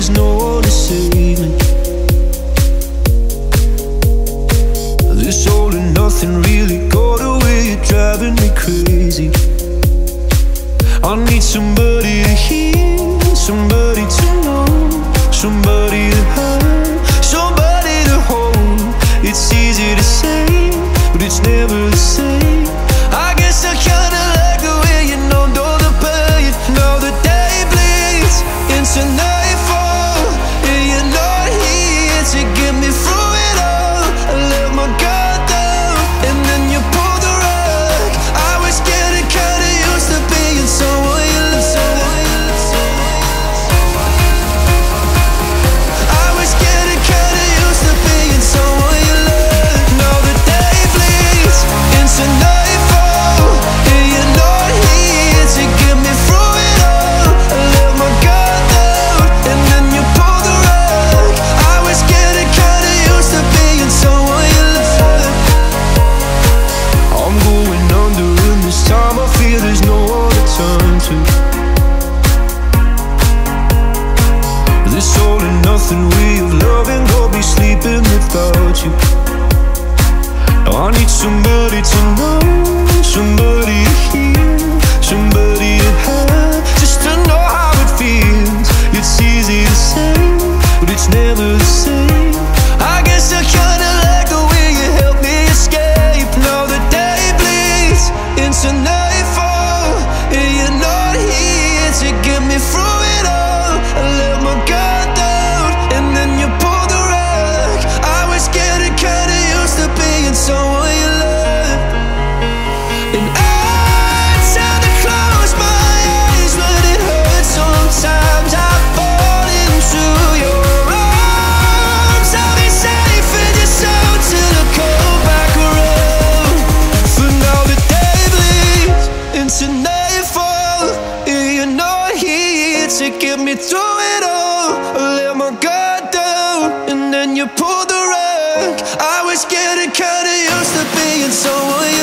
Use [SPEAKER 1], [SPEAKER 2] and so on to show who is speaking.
[SPEAKER 1] there's no one to save me This all and nothing really got away, driving me crazy. I need somebody somebody to know fall. You're not here to get me through it all. I let my guard down, and then you pulled the rug. I was getting kinda used to being someone.